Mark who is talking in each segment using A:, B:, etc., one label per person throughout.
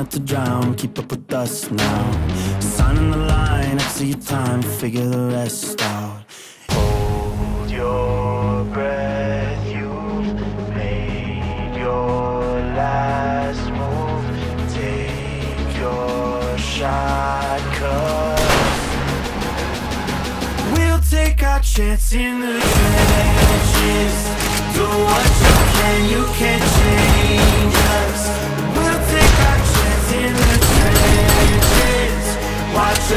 A: not to drown, keep up with us now. Signing the line, exit your time, figure the rest out. Hold your breath, you've made your last move. Take your shot, cause we'll take our chance in the trenches. You.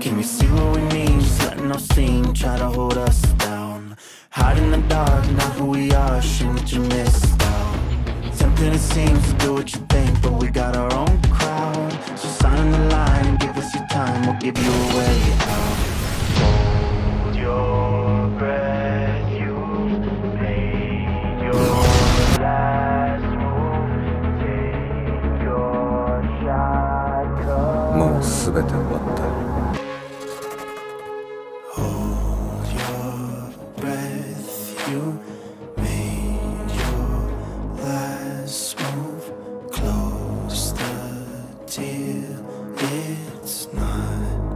A: Can we see what we mean? Just letting no steam try to hold us down. Hide in the dark, not who we are, you out. Tempting it seems to do what you think, but we got our own
B: もう全て終わった「It's not